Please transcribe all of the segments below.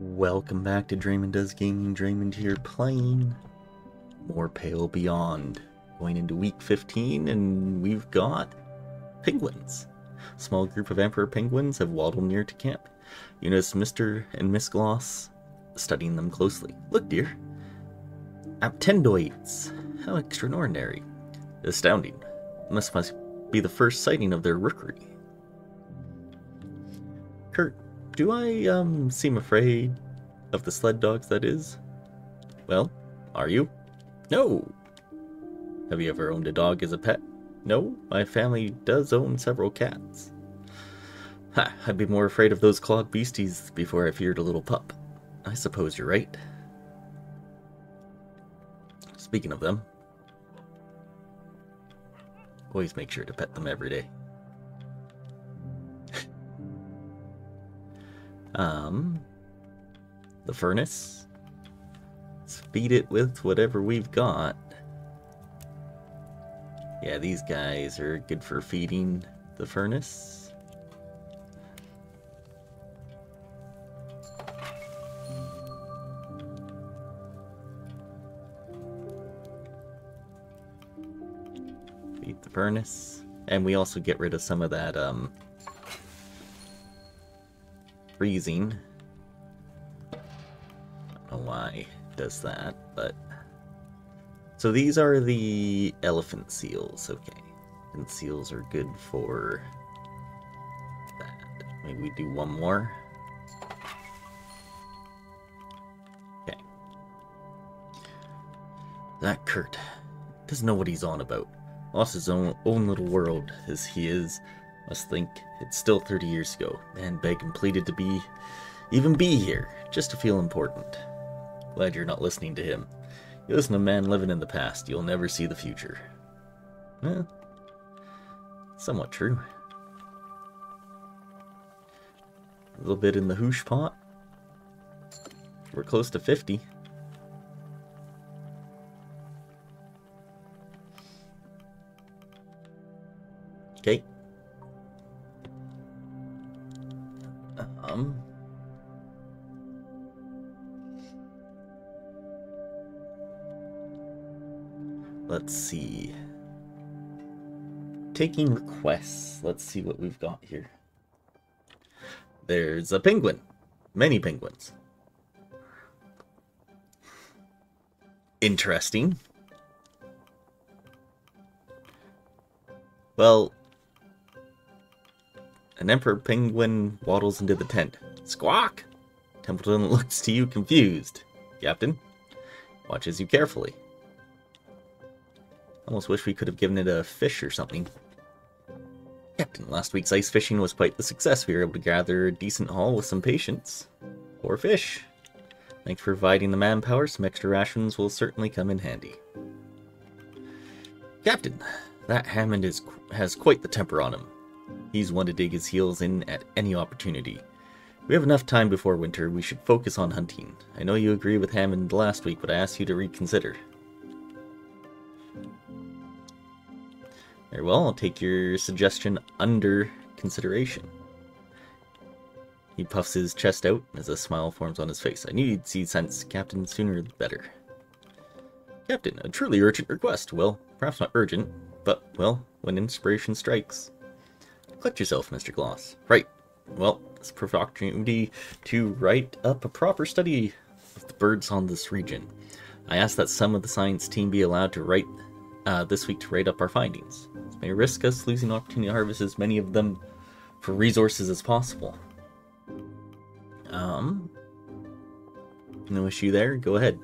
Welcome back to Draemond Does Gaming. Draemond here playing more Pale Beyond. Going into week 15, and we've got penguins. A small group of emperor penguins have waddled near to camp. You notice Mr. and Miss Gloss studying them closely. Look, dear. Aptenodytes. How extraordinary. Astounding. This must be the first sighting of their rookery. Kurt, do I, um, seem afraid of the sled dogs, that is? Well, are you? No! Have you ever owned a dog as a pet? No, my family does own several cats. Ha, I'd be more afraid of those clawed beasties before I feared a little pup. I suppose you're right. Speaking of them, always make sure to pet them every day. Um, the furnace. Let's feed it with whatever we've got. Yeah, these guys are good for feeding the furnace. Feed the furnace. And we also get rid of some of that, um, freezing. I don't know why does that, but... So these are the elephant seals, okay. And seals are good for that. Maybe we do one more. Okay. That Kurt doesn't know what he's on about. Lost his own, own little world as he is must think it's still 30 years ago. and and pleaded to be, even be here, just to feel important. Glad you're not listening to him. You listen to a man living in the past, you'll never see the future. Eh, somewhat true. A little bit in the hoosh pot. We're close to 50. Okay. Um. Let's see. Taking requests. Let's see what we've got here. There's a penguin. Many penguins. Interesting. Well, an emperor penguin waddles into the tent. Squawk! Templeton looks to you confused. Captain, watches you carefully. Almost wish we could have given it a fish or something. Captain, last week's ice fishing was quite the success. We were able to gather a decent haul with some patience. Poor fish. Thanks for providing the manpower. Some extra rations will certainly come in handy. Captain, that Hammond is has quite the temper on him. He's one to dig his heels in at any opportunity. We have enough time before winter. We should focus on hunting. I know you agree with Hammond last week, but I ask you to reconsider. Very well, I'll take your suggestion under consideration. He puffs his chest out as a smile forms on his face. I knew you'd see sense, Captain, sooner the better. Captain, a truly urgent request. Well, perhaps not urgent, but, well, when inspiration strikes. Collect yourself, Mr. Gloss. Right. Well, it's a perfect opportunity to write up a proper study of the birds on this region. I ask that some of the science team be allowed to write uh, this week to write up our findings. This may risk us losing opportunity to harvest as many of them for resources as possible. Um, no issue there. Go ahead.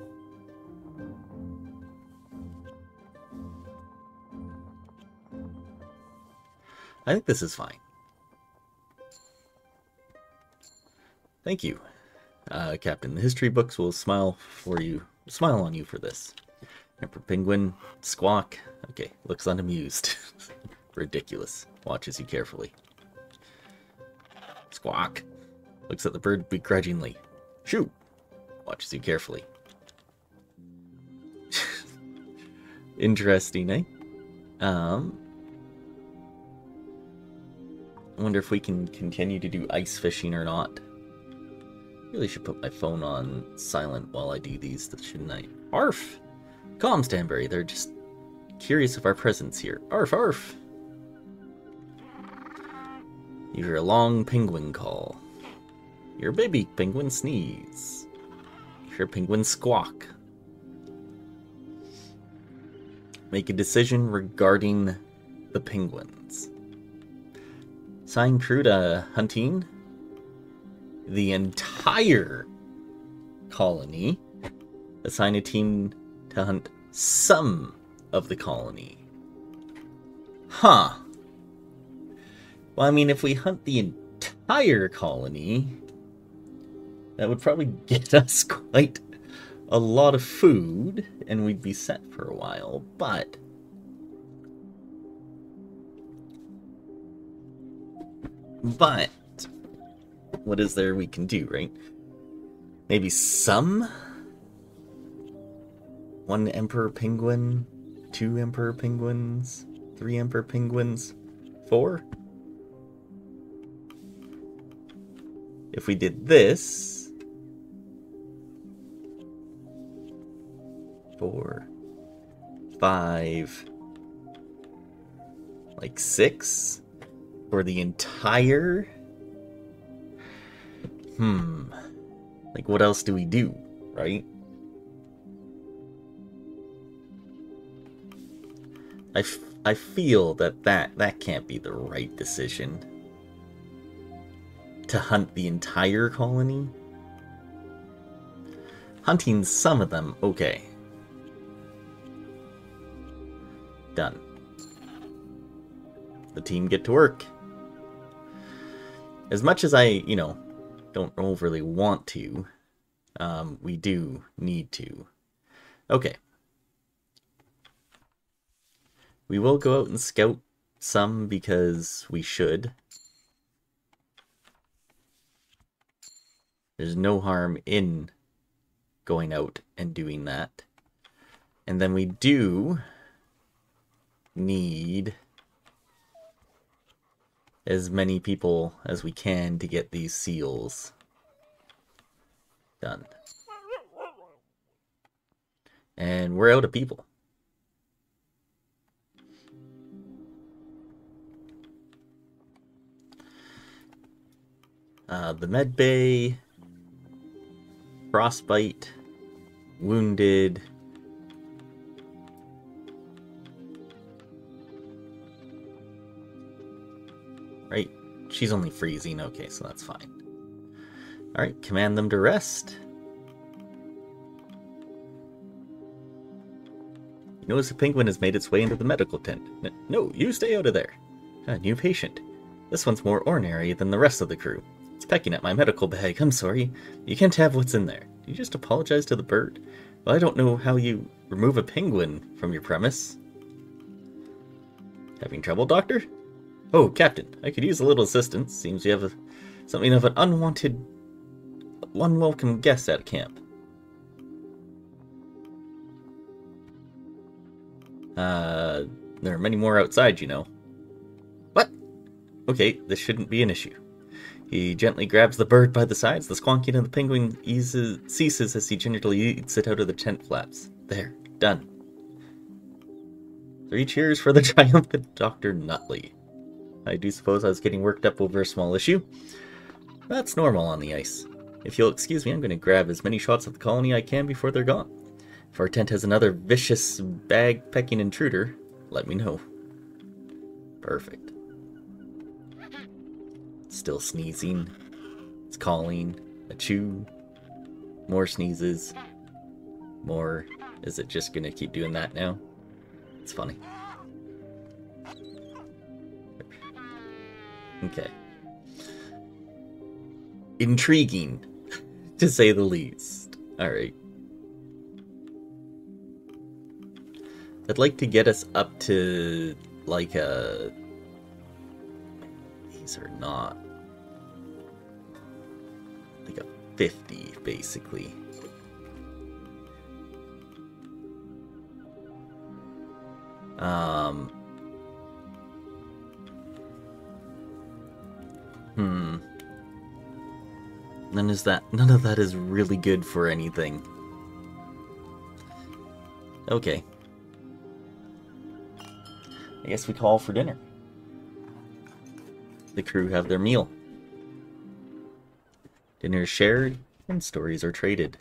I think this is fine. Thank you, uh, Captain. The history books will smile for you, smile on you for this. Emperor Penguin, Squawk. Okay, looks unamused. Ridiculous. Watches you carefully. Squawk. Looks at the bird begrudgingly. Shoot. Watches you carefully. Interesting, eh? Um, wonder if we can continue to do ice fishing or not. Really should put my phone on silent while I do these, shouldn't I? Arf! Calm, Stanbury. They're just curious of our presence here. Arf, arf! You hear a long penguin call. Your baby penguin sneeze. You hear penguin squawk. Make a decision regarding the penguins. Sign crew to hunting the entire colony. Assign a team to hunt some of the colony. Huh. Well, I mean, if we hunt the entire colony, that would probably get us quite a lot of food, and we'd be set for a while, but... But what is there we can do, right? Maybe some? One Emperor Penguin? Two Emperor Penguins? Three Emperor Penguins? Four? If we did this... Four... Five... Like six? For the entire hmm, like what else do we do, right? I, I feel that, that that can't be the right decision. To hunt the entire colony? Hunting some of them, okay. Done. The team get to work. As much as I, you know, don't overly want to, um, we do need to. Okay. We will go out and scout some because we should. There's no harm in going out and doing that. And then we do need as many people as we can to get these seals done. And we're out of people. Uh, the med bay, frostbite, wounded, right? She's only freezing. Okay, so that's fine. Alright, command them to rest. You notice a penguin has made its way into the medical tent. No, you stay out of there. A new patient. This one's more ornery than the rest of the crew. It's pecking at my medical bag. I'm sorry. You can't have what's in there. You just apologize to the bird? Well, I don't know how you remove a penguin from your premise. Having trouble, Doctor? Oh, Captain, I could use a little assistance. Seems you have a, something of an unwanted, unwelcome guest at camp. Uh, there are many more outside, you know. What? Okay, this shouldn't be an issue. He gently grabs the bird by the sides. The squonking of the penguin eases, ceases as he gingerly eats it out of the tent flaps. There, done. Three cheers for the triumphant Dr. Nutley. I do suppose I was getting worked up over a small issue. That's normal on the ice. If you'll excuse me, I'm going to grab as many shots of the colony I can before they're gone. If our tent has another vicious bag-pecking intruder, let me know. Perfect. Still sneezing. It's calling. A chew. More sneezes. More. Is it just gonna keep doing that now? It's funny. Okay. Intriguing, to say the least. Alright. I'd like to get us up to, like, a... These are not... Like a 50, basically. Um... Hmm. None is that none of that is really good for anything. Okay. I guess we call for dinner. The crew have their meal. Dinner is shared and stories are traded.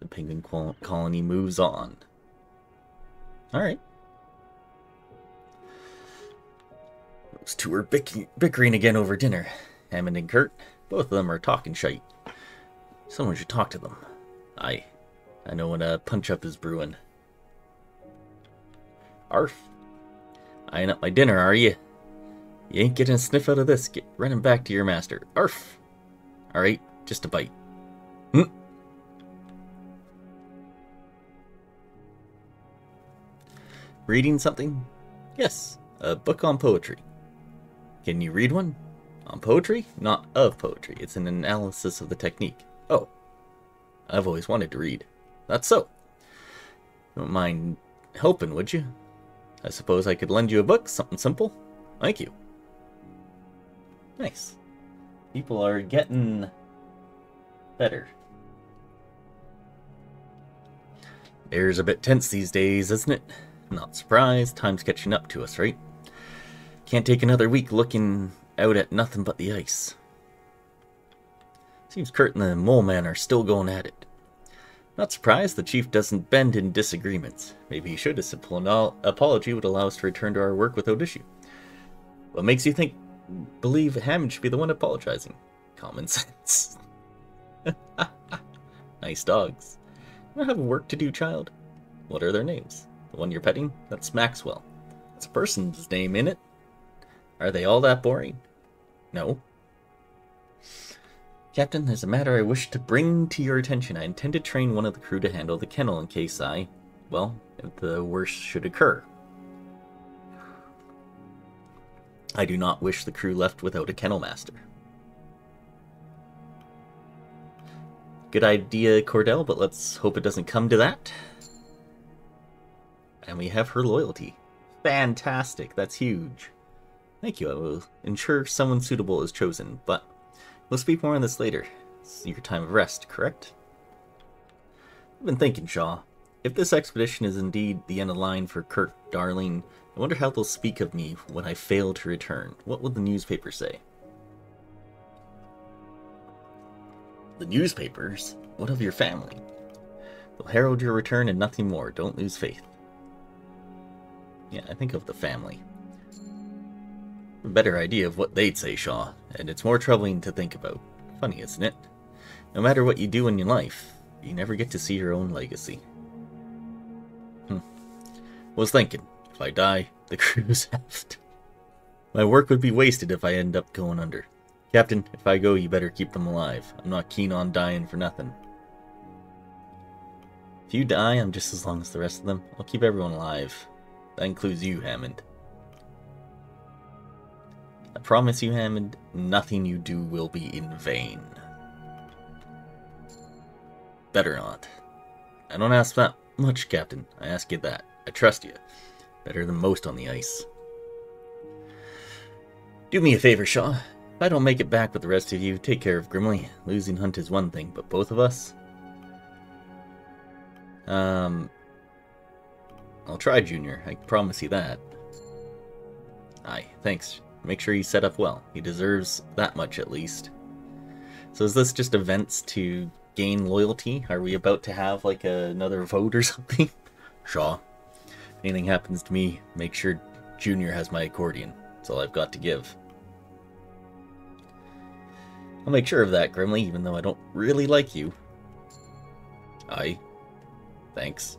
The penguin colony moves on. Alright. Those two are bickering again over dinner. Hammond and Kurt, both of them are talking shite. Someone should talk to them. I, I know when a punch-up is brewing. Arf. Eyeing up my dinner, are you? You ain't getting a sniff out of this. Get running back to your master. Arf. Alright, just a bite. Hmm. Reading something? Yes, a book on poetry. Can you read one? On poetry? Not of poetry. It's an analysis of the technique. Oh. I've always wanted to read. That's so. Don't mind helping, would you? I suppose I could lend you a book, something simple. Thank you. Nice. People are getting better. Air's a bit tense these days, isn't it? Not surprised, time's catching up to us, right? Can't take another week looking out at nothing but the ice. Seems Kurt and the Mole Man are still going at it. Not surprised the chief doesn't bend in disagreements. Maybe he should. A simple apology would allow us to return to our work without issue. What makes you think, believe Hammond should be the one apologizing? Common sense. nice dogs. You have work to do, child. What are their names? The one you're petting? That's Maxwell. That's a person's name in it. Are they all that boring? No. Captain, there's a matter I wish to bring to your attention. I intend to train one of the crew to handle the kennel in case I, well, the worst should occur. I do not wish the crew left without a kennel master. Good idea, Cordell, but let's hope it doesn't come to that. And we have her loyalty. Fantastic, that's huge. Thank you, I will ensure someone suitable is chosen, but We'll speak more on this later. It's your time of rest, correct? I've been thinking, Shaw. If this expedition is indeed the end of the line for Kurt Darling, I wonder how they'll speak of me when I fail to return. What will the newspaper say? The newspapers? What of your family? They'll herald your return and nothing more. Don't lose faith. Yeah, I think of the family a better idea of what they'd say, Shaw, and it's more troubling to think about. Funny, isn't it? No matter what you do in your life, you never get to see your own legacy. Hmm. Was thinking, if I die, the crew's heft. My work would be wasted if I end up going under. Captain, if I go, you better keep them alive. I'm not keen on dying for nothing. If you die, I'm just as long as the rest of them. I'll keep everyone alive. That includes you, Hammond. Promise you, Hammond, nothing you do will be in vain. Better not. I don't ask that much, Captain. I ask you that. I trust you. Better than most on the ice. Do me a favor, Shaw. If I don't make it back with the rest of you, take care of Grimly. Losing Hunt is one thing, but both of us? Um... I'll try, Junior. I promise you that. Aye, thanks. Make sure he's set up well. He deserves that much at least. So is this just events to gain loyalty? Are we about to have like a, another vote or something? Shaw. If anything happens to me, make sure Junior has my accordion. That's all I've got to give. I'll make sure of that, Grimly, even though I don't really like you. Aye. Thanks.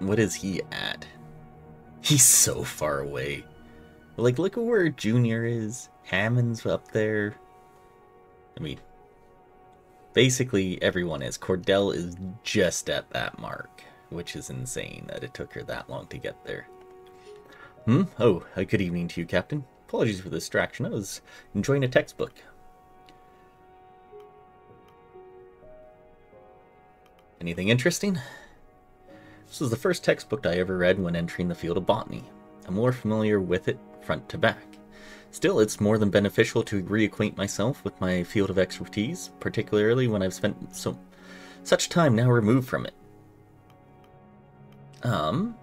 What is he at? He's so far away. Like, look at where Junior is. Hammond's up there. I mean, basically everyone is. Cordell is just at that mark, which is insane that it took her that long to get there. Hmm? Oh, a good evening to you, Captain. Apologies for the distraction. I was enjoying a textbook. Anything interesting? This was the first textbook I ever read when entering the field of botany. I'm more familiar with it front to back. Still, it's more than beneficial to reacquaint myself with my field of expertise, particularly when I've spent so such time now removed from it. Um,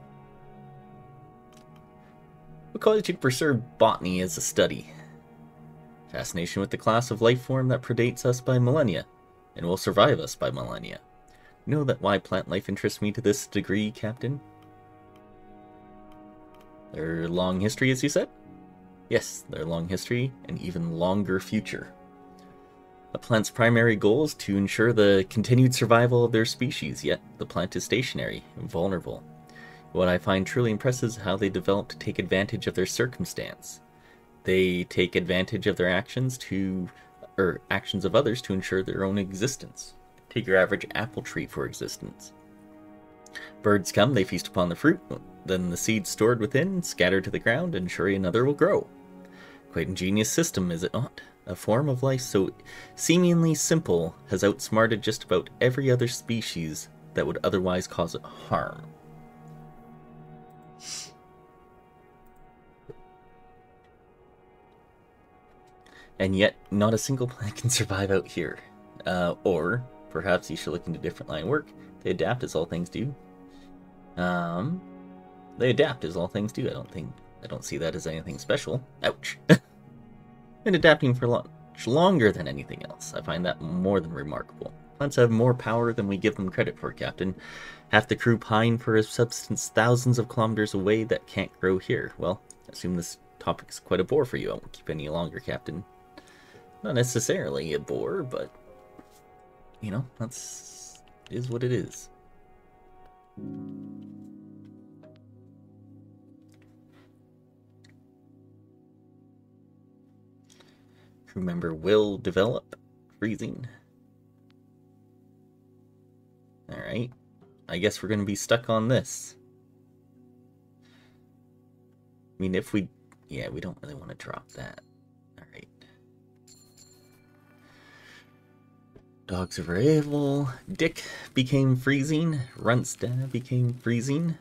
what caused you to pursue botany as a study? Fascination with the class of life form that predates us by millennia, and will survive us by millennia. Know that why plant life interests me to this degree, Captain? Their long history, as you said? Yes, their long history and even longer future. A plant's primary goal is to ensure the continued survival of their species, yet the plant is stationary and vulnerable. What I find truly impressive is how they develop to take advantage of their circumstance. They take advantage of their actions to, or actions of others to ensure their own existence. Take your average apple tree for existence. Birds come, they feast upon the fruit, then the seeds stored within scatter to the ground, and surely another will grow. Quite ingenious system, is it not? A form of life so seemingly simple has outsmarted just about every other species that would otherwise cause it harm. And yet, not a single plant can survive out here. Uh, or, perhaps you should look into different line work. They adapt as all things do. Um, they adapt as all things do. I don't think I don't see that as anything special. Ouch. and adapting for much longer than anything else. I find that more than remarkable. Plants have more power than we give them credit for, Captain. Half the crew pine for a substance thousands of kilometers away that can't grow here. Well, I assume this topic's quite a bore for you. I won't keep any longer, Captain. Not necessarily a bore, but you know, that's is what it is. Crew member will develop. Freezing. Alright. I guess we're to be stuck on this. I mean, if we... Yeah, we don't really want to drop that. Dogs of Ravel. Dick became freezing. Runstad became freezing.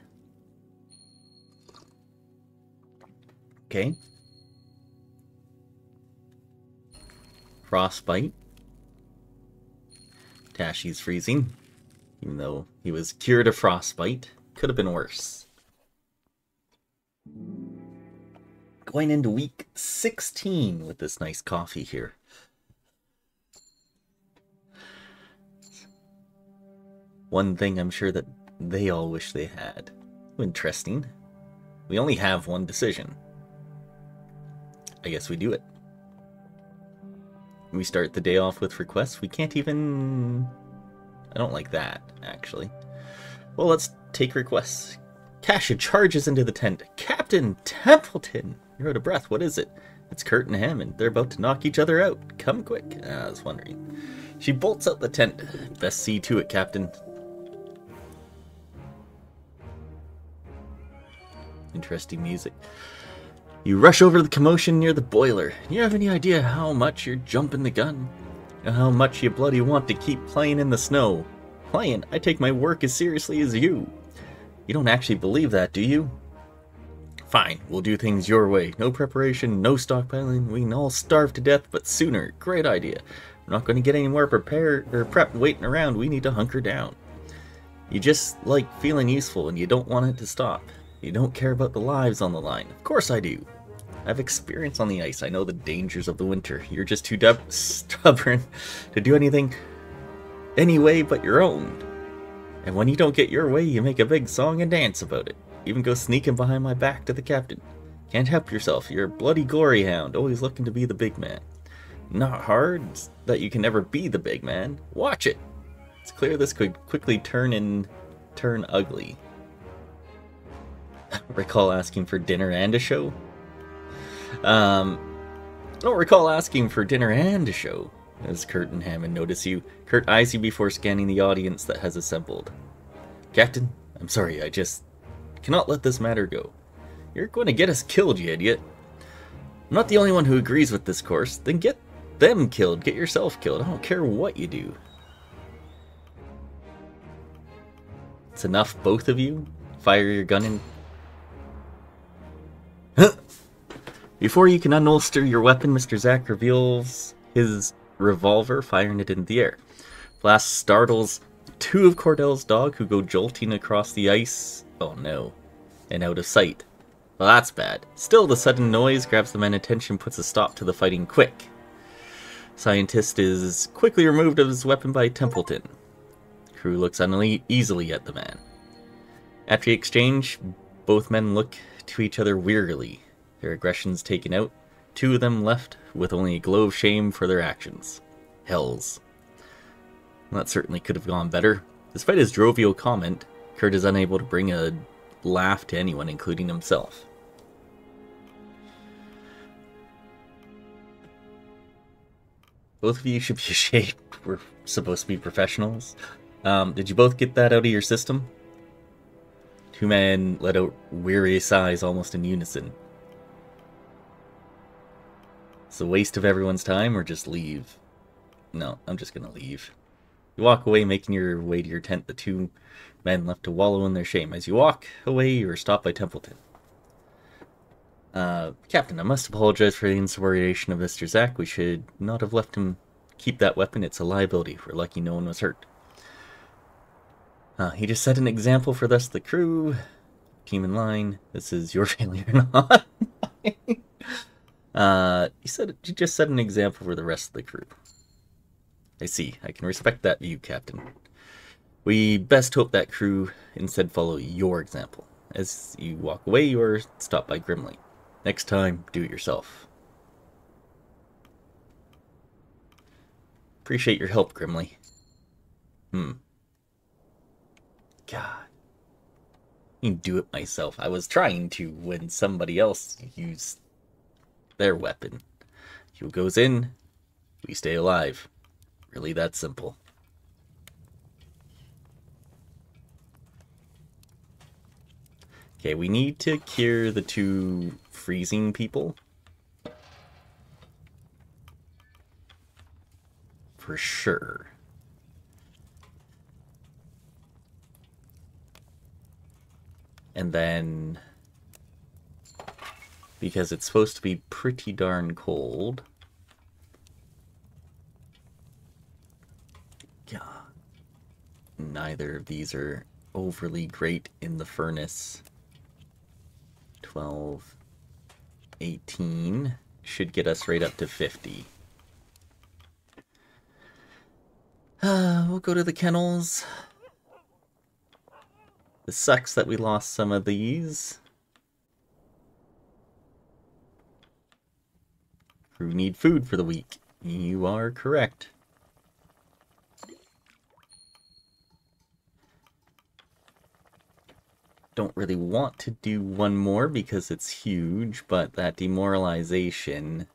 Okay. Frostbite. Tashi's freezing. Even though he was cured of frostbite. Could have been worse. Going into week 16 with this nice coffee here. One thing I'm sure that they all wish they had. Interesting. We only have one decision. I guess we do it we start the day off with requests. We can't even... I don't like that, actually. Well, let's take requests. Kasha charges into the tent. Captain Templeton! You're out of breath. What is it? It's Kurt and Hammond. They're about to knock each other out. Come quick. I was wondering. She bolts out the tent. Best see to it, Captain. Interesting music. You rush over to the commotion near the boiler. You have any idea how much you're jumping the gun? And how much you bloody want to keep playing in the snow? Playing? I take my work as seriously as you. You don't actually believe that, do you? Fine, we'll do things your way. No preparation, no stockpiling. We can all starve to death, but sooner. Great idea. We're not going to get any more prepared or prepped waiting around. We need to hunker down. You just like feeling useful and you don't want it to stop. You don't care about the lives on the line. Of course I do. I have experience on the ice. I know the dangers of the winter. You're just too stubborn to do anything anyway but your own. And when you don't get your way, you make a big song and dance about it. Even go sneaking behind my back to the captain. Can't help yourself. You're a bloody gory hound, always looking to be the big man. Not hard that you can never be the big man. Watch it. It's clear this could quickly turn and turn ugly. recall asking for dinner and a show. Um, don't recall asking for dinner and a show. As Kurt and Hammond notice you, Kurt eyes you before scanning the audience that has assembled. Captain, I'm sorry, I just cannot let this matter go. You're going to get us killed, you idiot. I'm not the only one who agrees with this course. Then get them killed. Get yourself killed. I don't care what you do. It's enough, both of you. Fire your gun and Before you can unholster your weapon, Mr. Zack reveals his revolver, firing it in the air. Blast startles two of Cordell's dog who go jolting across the ice. Oh no. And out of sight. Well, that's bad. Still, the sudden noise grabs the men's attention, puts a stop to the fighting quick. Scientist is quickly removed of his weapon by Templeton. Crew looks uneasily at the man. After the exchange, both men look to each other wearily, their aggressions taken out, two of them left with only a glow of shame for their actions. Hells. That certainly could have gone better. Despite his jovial comment, Kurt is unable to bring a laugh to anyone, including himself. Both of you should be ashamed. We're supposed to be professionals. Um, did you both get that out of your system? Two men let out weary sighs almost in unison. It's a waste of everyone's time, or just leave? No, I'm just gonna leave. You walk away, making your way to your tent, the two men left to wallow in their shame. As you walk away, you are stopped by Templeton. Uh, Captain, I must apologize for the insubordination of Mr. Zack. We should not have left him keep that weapon. It's a liability. We're lucky no one was hurt. Uh, he just set an example for of the crew. Team in line. This is your failure, not uh, he said he just set an example for the rest of the crew. I see. I can respect that view, Captain. We best hope that crew instead follow your example. As you walk away, you are stopped by Grimly. Next time, do it yourself. Appreciate your help, Grimly. Hmm. God. Do it myself. I was trying to when somebody else used their weapon. He goes in, we stay alive. Really that simple. Okay, we need to cure the two freezing people. For sure. And then, because it's supposed to be pretty darn cold, yeah, neither of these are overly great in the furnace. 12, 18 should get us right up to 50. Uh, we'll go to the kennels. It sucks that we lost some of these. Crew need food for the week. You are correct. Don't really want to do one more because it's huge, but that demoralization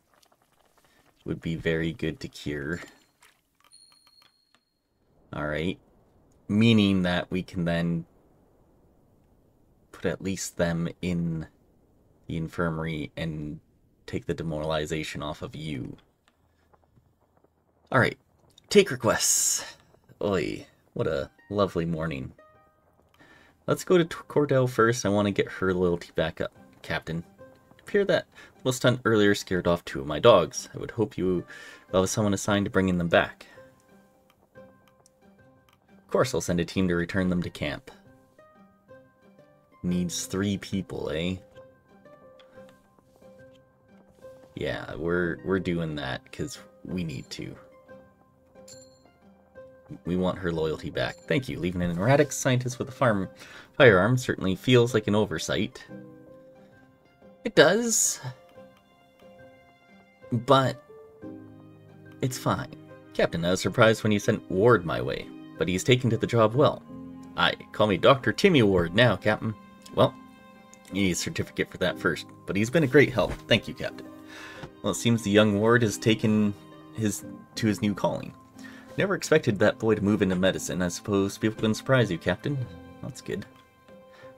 would be very good to cure. Alright. Meaning that we can then at least them in the infirmary and take the demoralization off of you. Alright, take requests. Oi, what a lovely morning. Let's go to Cordell first. I want to get her loyalty back up, Captain. It appeared that little stunt earlier scared off two of my dogs. I would hope you have someone assigned to bringing them back. Of course, I'll send a team to return them to camp. Needs three people, eh? Yeah, we're we're doing that because we need to. We want her loyalty back. Thank you. Leaving an erratic scientist with a farm firearm certainly feels like an oversight. It does. But it's fine. Captain, I was surprised when you sent Ward my way, but he's taken to the job well. I call me Dr. Timmy Ward now, Captain. Need a certificate for that first, but he's been a great help. Thank you, Captain. Well, it seems the young ward has taken his to his new calling. Never expected that boy to move into medicine. I suppose people can surprise you, Captain. That's good.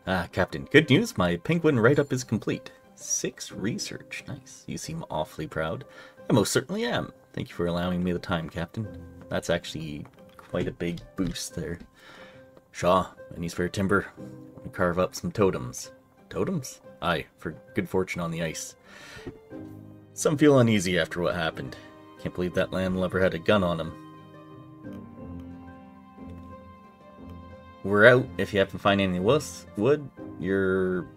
Ah, Captain, good news. My penguin write-up is complete. Six research. Nice. You seem awfully proud. I most certainly am. Thank you for allowing me the time, Captain. That's actually quite a big boost there. Shaw, any spare timber? carve up some totems. Totems? Aye, for good fortune on the ice. Some feel uneasy after what happened. Can't believe that landlubber had a gun on him. We're out. If you happen to find any wood, you're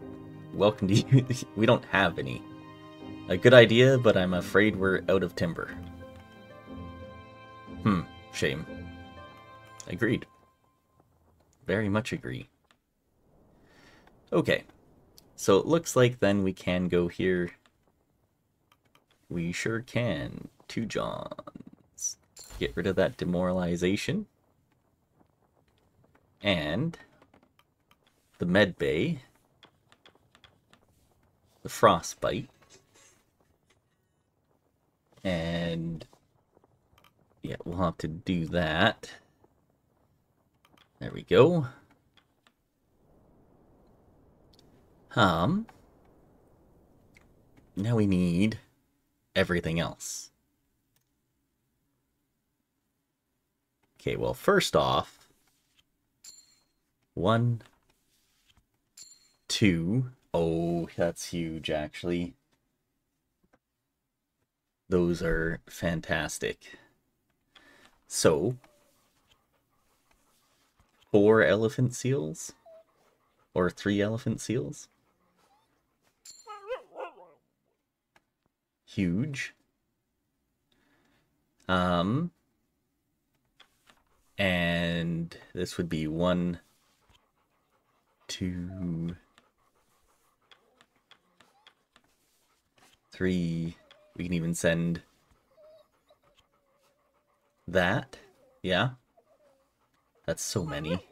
welcome to use. we don't have any. A good idea, but I'm afraid we're out of timber. Hmm, shame. Agreed. Very much agree. Okay, so it looks like then we can go here. We sure can. Two Johns. Get rid of that demoralization. And the med bay. The frostbite. And yeah, we'll have to do that. There we go. Um, now we need everything else. Okay, well, first off, one, two. Oh, that's huge, actually. Those are fantastic. So, four elephant seals? Or three elephant seals? Huge. Um, and this would be one, two, three. We can even send that. Yeah. That's so many.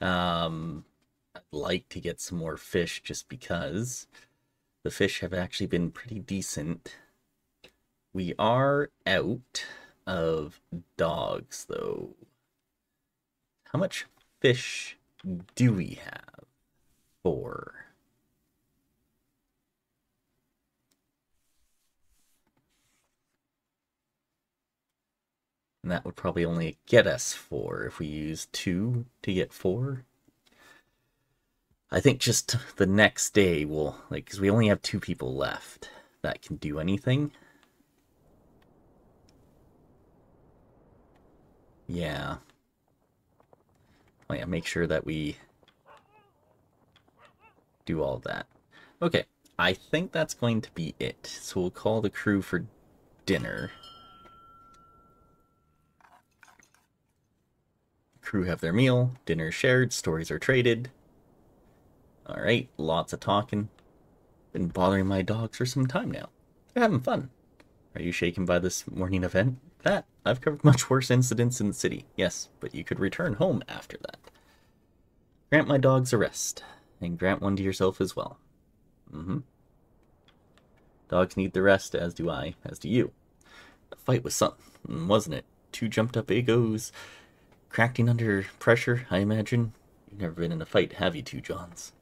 Um, I'd like to get some more fish just because the fish have actually been pretty decent. We are out of dogs, though. How much fish do we have? Four. And that would probably only get us four if we use two to get four. I think just the next day we'll, like, because we only have two people left that can do anything. Yeah. Oh yeah, make sure that we do all that. Okay, I think that's going to be it. So we'll call the crew for dinner. Crew have their meal, dinner shared, stories are traded. Alright, lots of talking. Been bothering my dogs for some time now. They're having fun. Are you shaken by this morning event? That, I've covered much worse incidents in the city. Yes, but you could return home after that. Grant my dogs a rest, and grant one to yourself as well. Mm-hmm. Dogs need the rest, as do I, as do you. The fight was something, wasn't it? Two jumped up egos, cracking under pressure, I imagine. You've never been in a fight, have you two Johns?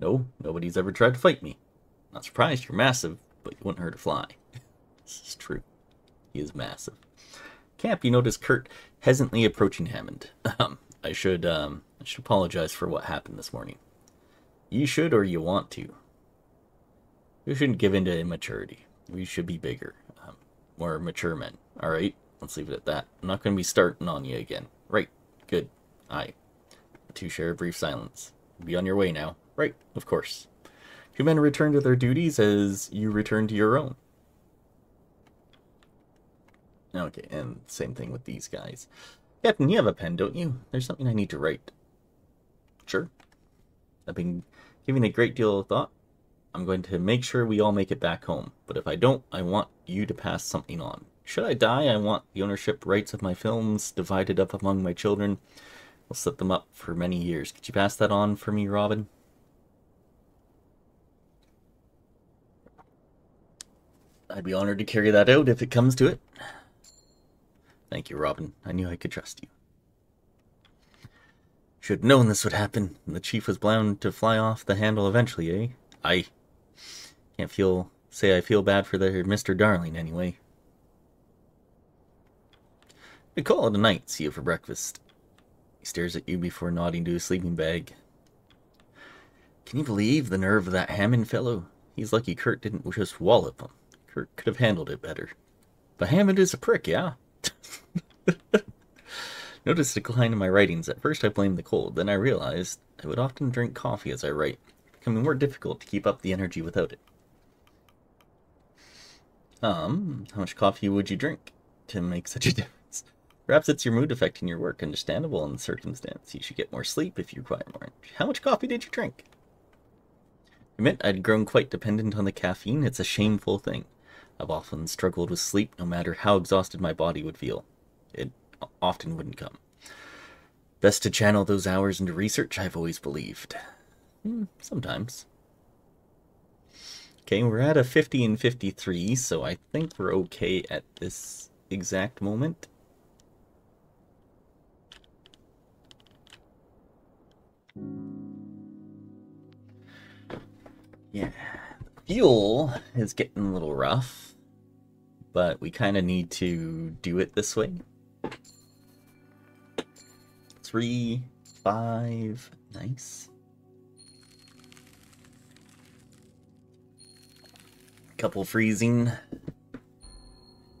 No, nobody's ever tried to fight me. Not surprised, you're massive, but you wouldn't hurt a fly. this is true. He is massive. Camp, you notice Kurt hesitantly approaching Hammond. Um, I should, um, I should apologize for what happened this morning. You should or you want to. You shouldn't give in to immaturity. We should be bigger. Um, more mature men. Alright? Let's leave it at that. I'm not going to be starting on you again. Right. Good. Aye. Two share a brief silence. Be on your way now. Right, of course. Two men return to their duties as you return to your own. Okay, and same thing with these guys. Captain, you have a pen, don't you? There's something I need to write. Sure. I've been giving a great deal of thought. I'm going to make sure we all make it back home. But if I don't, I want you to pass something on. Should I die, I want the ownership rights of my films divided up among my children. I'll set them up for many years. Could you pass that on for me, Robin? I'd be honored to carry that out if it comes to it. Thank you, Robin. I knew I could trust you. Should have known this would happen, the chief was bound to fly off the handle eventually, eh? I can't feel say I feel bad for their Mr. Darling anyway. We call it a night, see you for breakfast. He stares at you before nodding to his sleeping bag. Can you believe the nerve of that Hammond fellow? He's lucky Kurt didn't just wallop him. Kurt could have handled it better. But Hammond is a prick, yeah? Notice decline in my writings. At first I blamed the cold, then I realized I would often drink coffee as I write, becoming more difficult to keep up the energy without it. Um, how much coffee would you drink to make such a difference? Perhaps it's your mood affecting your work, understandable in the circumstance. You should get more sleep if you require more. How much coffee did you drink? admit I'd grown quite dependent on the caffeine. It's a shameful thing. I've often struggled with sleep, no matter how exhausted my body would feel. It often wouldn't come. Best to channel those hours into research, I've always believed. Hmm, sometimes. Okay, we're at a 50 and 53, so I think we're okay at this exact moment. Yeah, fuel is getting a little rough, but we kind of need to do it this way. Three, five, nice. Couple freezing.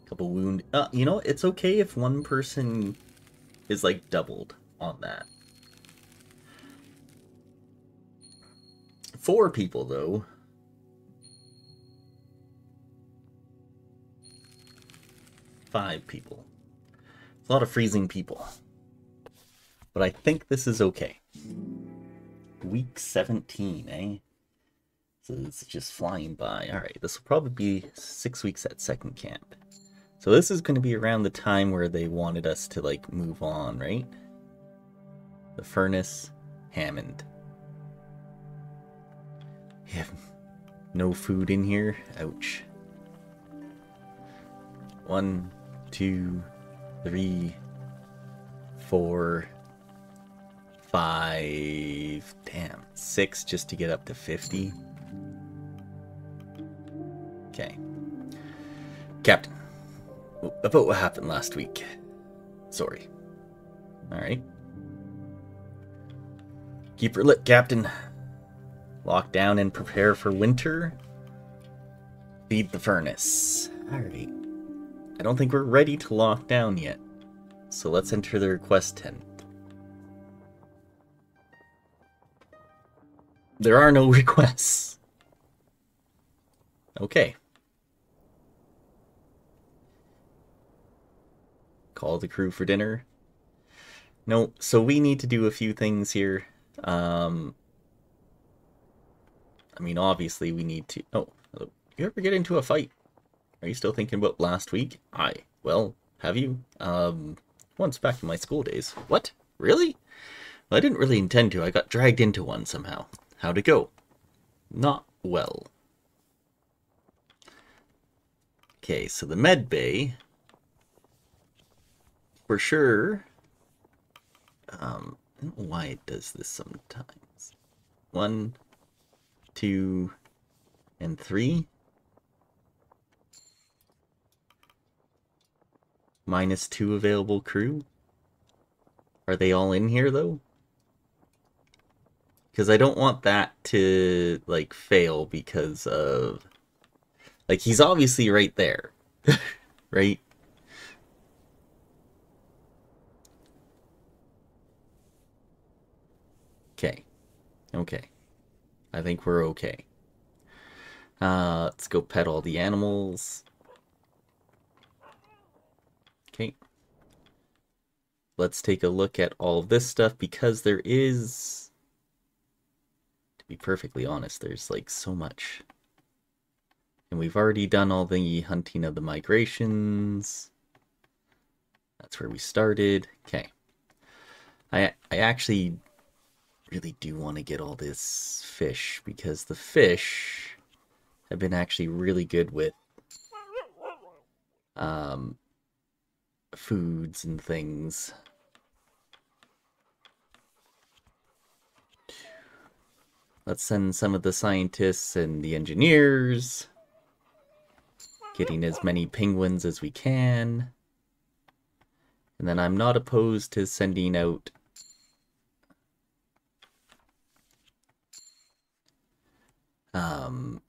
Couple wound. Uh, you know, it's okay if one person is like doubled on that. Four people, though. Five people. a lot of freezing people. But I think this is okay. Week 17, eh? So it's just flying by. Alright, this will probably be six weeks at second camp. So this is going to be around the time where they wanted us to, like, move on, right? The furnace, Hammond. Yeah, no food in here. Ouch. One, two, three, four, five, damn, six just to get up to 50. Okay. Captain, about what happened last week. Sorry. Alright. Keep her lit, Captain. Lock down and prepare for winter. Feed the furnace. Alright. I don't think we're ready to lock down yet. So let's enter the request tent. There are no requests. Okay. Call the crew for dinner. No, so we need to do a few things here. Um, I mean, obviously we need to... Oh, you ever get into a fight? Are you still thinking about last week? I. Well, have you? Um, once back in my school days. What? Really? Well, I didn't really intend to. I got dragged into one somehow. How'd it go? Not well. Okay, so the med bay, for sure, um, why it does this sometimes. One, two, and three. Minus two available crew. Are they all in here, though? Because I don't want that to, like, fail because of... Like, he's obviously right there. right? Okay. Okay. I think we're okay. Uh, let's go pet all the animals. Okay. Let's take a look at all of this stuff because there is, to be perfectly honest, there's like so much. And we've already done all the hunting of the migrations. That's where we started. Okay. I I actually really do want to get all this fish because the fish have been actually really good with um, foods and things. Let's send some of the scientists and the engineers. Getting as many penguins as we can. And then I'm not opposed to sending out um,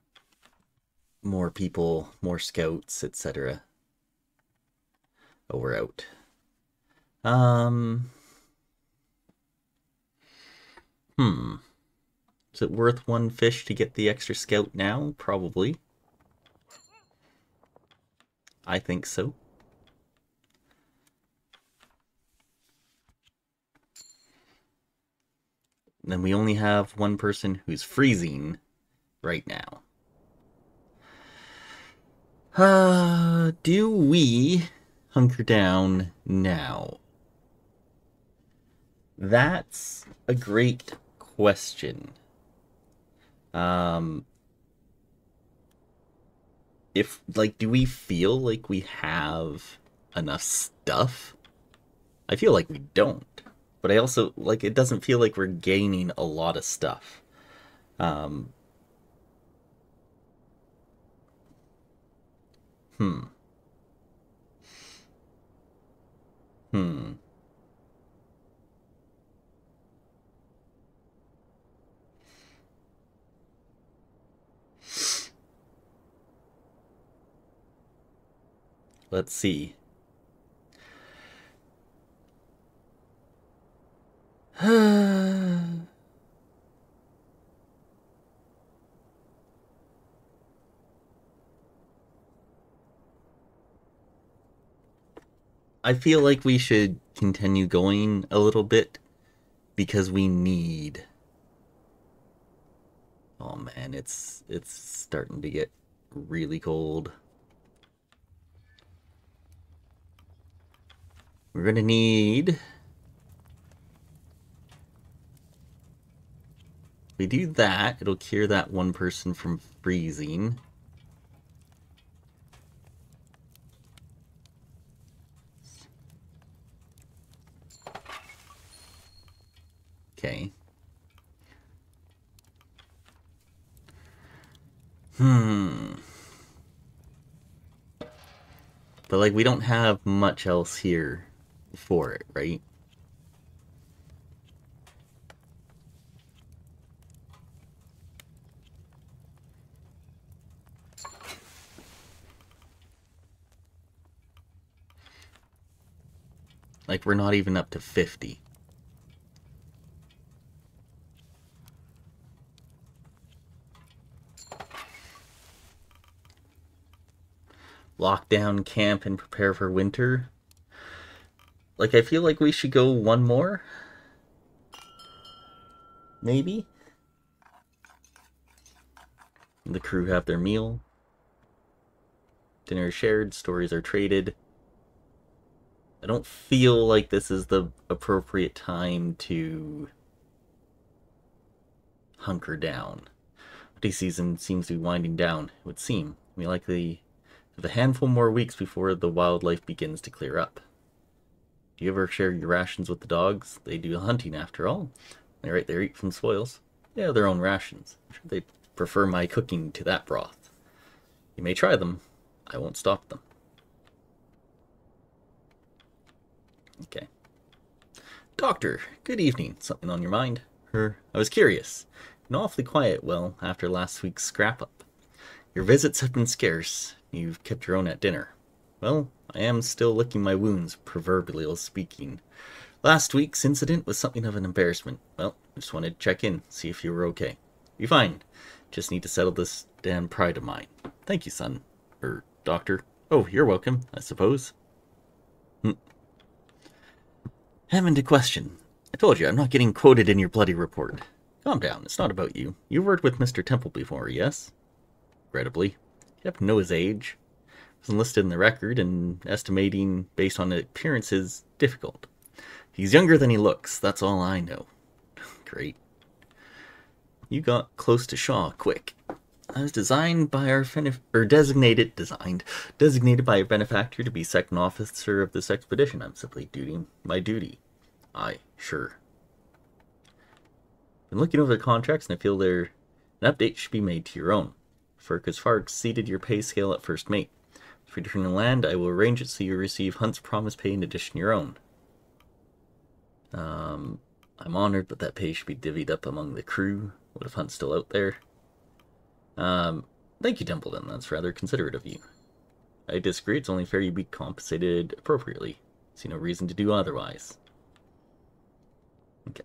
more people, more scouts, etc. Oh, we're out. Um. Hmm. Is it worth one fish to get the extra scout now? Probably. I think so. Then we only have one person who's freezing right now. Uh, do we hunker down now? That's a great question. Um, if, like, do we feel like we have enough stuff? I feel like we don't. But I also, like, it doesn't feel like we're gaining a lot of stuff. Um, Hmm. Hmm. Let's see. I feel like we should continue going a little bit because we need Oh man, it's it's starting to get really cold. We're to need we do that, it'll cure that one person from freezing. Okay. Hmm. But, like, we don't have much else here for it, right? Like, we're not even up to 50. Lock down camp and prepare for winter. Like, I feel like we should go one more. Maybe? The crew have their meal. Dinner is shared, stories are traded. I don't feel like this is the appropriate time to hunker down. Hunting season seems to be winding down, it would seem. We likely have a handful more weeks before the wildlife begins to clear up. Do you ever share your rations with the dogs? They do hunting after all. They're right there, eat from spoils. They have their own rations. Sure they prefer my cooking to that broth. You may try them. I won't stop them. Okay. Doctor, good evening. Something on your mind? Her, I was curious. Been awfully quiet, well, after last week's scrap up. Your visits have been scarce. You've kept your own at dinner. Well, I am still licking my wounds, proverbially speaking. Last week's incident was something of an embarrassment. Well, I just wanted to check in, see if you were okay. Be fine. Just need to settle this damn pride of mine. Thank you, son. Er, doctor. Oh, you're welcome, I suppose. Hm. Having to question. I told you, I'm not getting quoted in your bloody report. Calm down, it's not about you. You've worked with Mr. Temple before, yes? Regrettably. You have to know his age. It's enlisted in the record, and estimating based on appearance is difficult. He's younger than he looks, that's all I know. Great. You got close to Shaw quick. I was designed by our or designated designed designated by a benefactor to be second officer of this expedition. I'm simply doing my duty. I sure. Been looking over the contracts and I feel there an update should be made to your own. FERC has far exceeded your pay scale at first mate. If you return to land, I will arrange it so you receive Hunt's promise pay in addition to your own. Um, I'm honored, but that pay should be divvied up among the crew. What if Hunt's still out there? Um, thank you, Templeton. That's rather considerate of you. I disagree. It's only fair you be compensated appropriately. See no reason to do otherwise. Okay.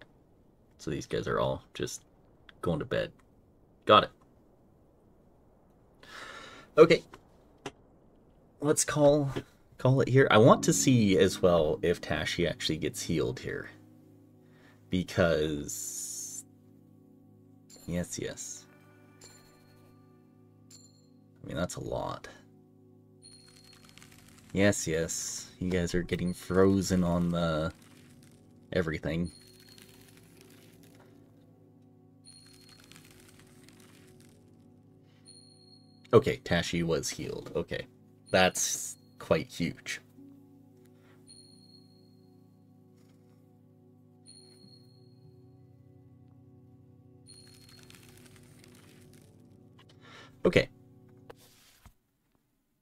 So these guys are all just going to bed. Got it. Okay. Let's call call it here. I want to see as well if Tashi actually gets healed here. Because yes, yes. I mean that's a lot. Yes, yes. You guys are getting frozen on the everything. Okay, Tashi was healed. Okay. That's quite huge. Okay.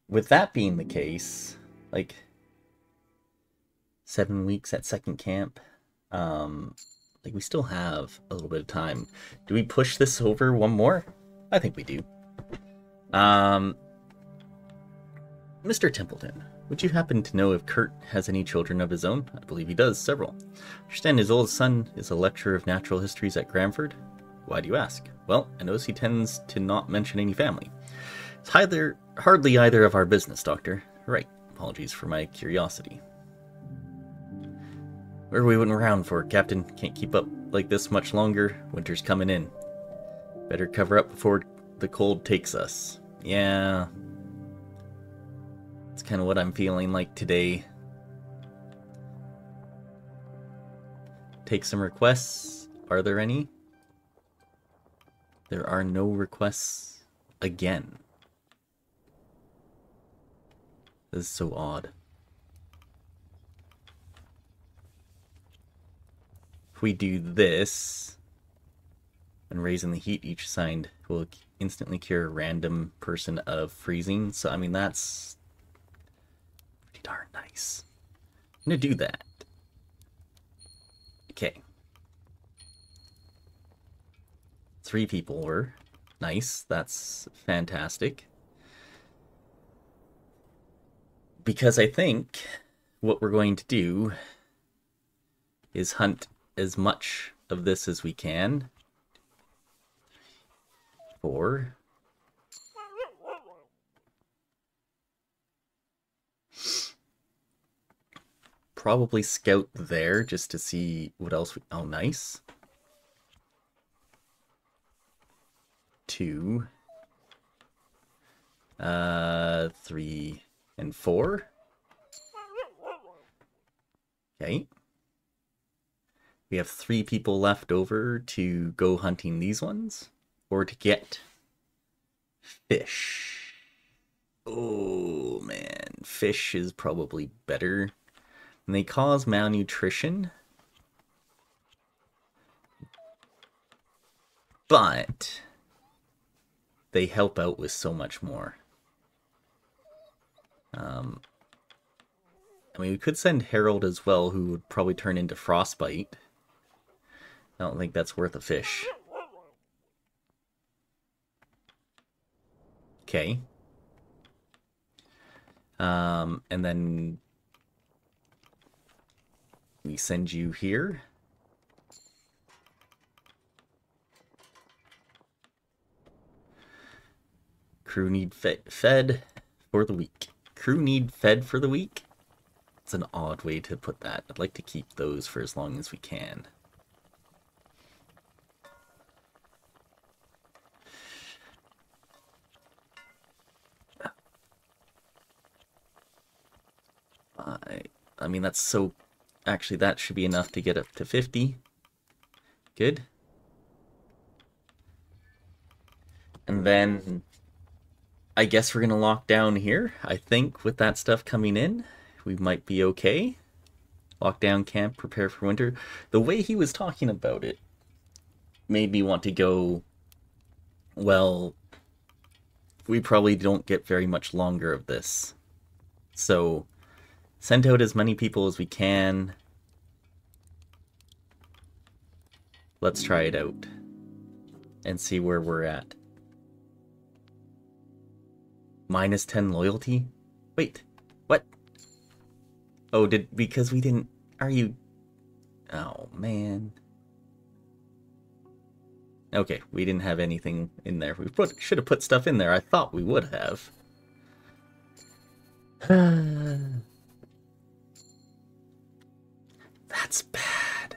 With that being the case, like seven weeks at second camp, um, like we still have a little bit of time. Do we push this over one more? I think we do. Um, Mr. Templeton, would you happen to know if Kurt has any children of his own? I believe he does, several. I understand his oldest son is a lecturer of natural histories at Granford. Why do you ask? Well, I notice he tends to not mention any family. It's either, hardly either of our business, Doctor. Right. Apologies for my curiosity. Where are we waiting around for, Captain? Can't keep up like this much longer. Winter's coming in. Better cover up before the cold takes us. Yeah. It's kind of what I'm feeling like today. Take some requests. Are there any? There are no requests again. This is so odd. If we do this, and raising the heat each signed will instantly cure a random person of freezing. So, I mean, that's pretty darn nice. I'm going to do that. Okay. Three people were. Nice. That's fantastic. Because I think what we're going to do is hunt as much of this as we can four. Probably scout there just to see what else we... Oh, nice. Two. Uh, three and four. Okay. We have three people left over to go hunting these ones or to get fish. Oh man, fish is probably better. And they cause malnutrition. But they help out with so much more. Um, I mean, we could send Harold as well, who would probably turn into Frostbite. I don't think that's worth a fish. Okay. Um, and then we send you here. Crew need fe fed for the week. Crew need fed for the week? It's an odd way to put that. I'd like to keep those for as long as we can. I, mean, that's so... Actually, that should be enough to get up to 50. Good. And then... I guess we're going to lock down here. I think with that stuff coming in, we might be okay. Lock down camp, prepare for winter. The way he was talking about it made me want to go, well, we probably don't get very much longer of this. So Send out as many people as we can. Let's try it out and see where we're at. Minus 10 loyalty? Wait, what? Oh, did because we didn't. Are you. Oh, man. Okay, we didn't have anything in there. We put, should have put stuff in there. I thought we would have. That's bad.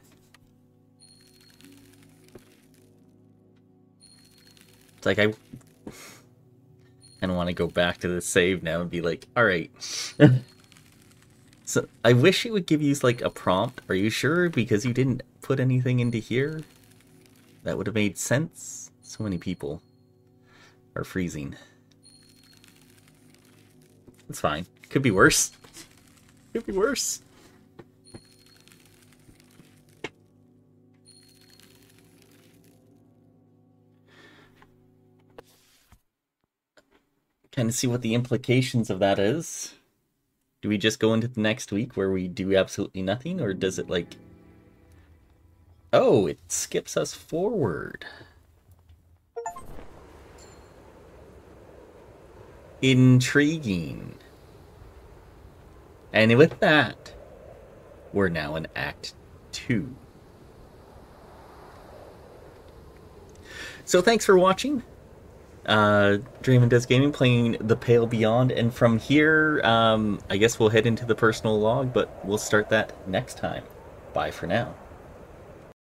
It's like I I don't want to go back to the save now and be like, all right. so I wish it would give you like a prompt. Are you sure? Because you didn't put anything into here. That would have made sense. So many people are freezing. It's fine. Could be worse. Could be worse. Kind of see what the implications of that is. Do we just go into the next week where we do absolutely nothing, or does it like... Oh, it skips us forward. Intriguing. And with that, we're now in Act 2. So thanks for watching uh, Draemond Does Gaming playing The Pale Beyond. And from here, um, I guess we'll head into the personal log, but we'll start that next time. Bye for now.